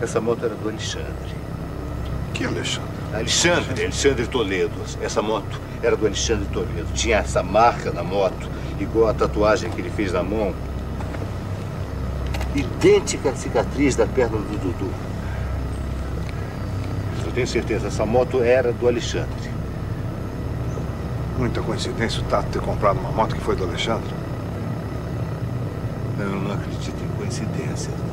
Essa moto era do Alexandre. Que Alexandre? Alexandre, Alexandre Toledo. Essa moto era do Alexandre Toledo. Tinha essa marca na moto, igual a tatuagem que ele fez na mão. Idêntica à cicatriz da perna do Dudu. Eu tenho certeza, essa moto era do Alexandre. Muita coincidência o Tato ter comprado uma moto que foi do Alexandre. Eu não acredito em coincidências.